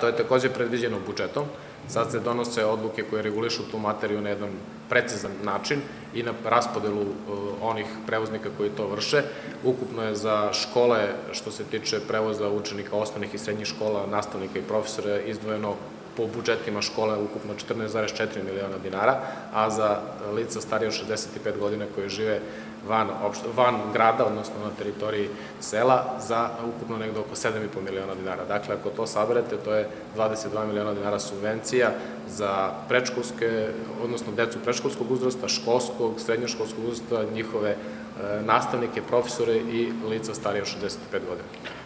To je takođe predviđeno budžetom. Sad se donose odluke koje regulišu tu materiju na jedan precizan način i na raspodelu uh, onih prevoznika koji to vrše. Ukupno je za škole, što se tiče prevoza učenika osnovnih i srednjih škola, nastavnika i profesora, izdvojeno po budžetima škole ukupno 14,4 miliona dinara, a za lica starije od 65 godina koje žive van, van grada, odnosno na teritoriji sela, za ukupno nekdo oko 7,5 miliona dinara. Dakle, ako to saberete, to je 22 miliona dinara subvencija za prečkolske, odnosno decu prečkolskog uzrasta, školskog, srednjoškolskog uzrasta, njihove e, nastavnike, profesore i lica starije od 65 godina.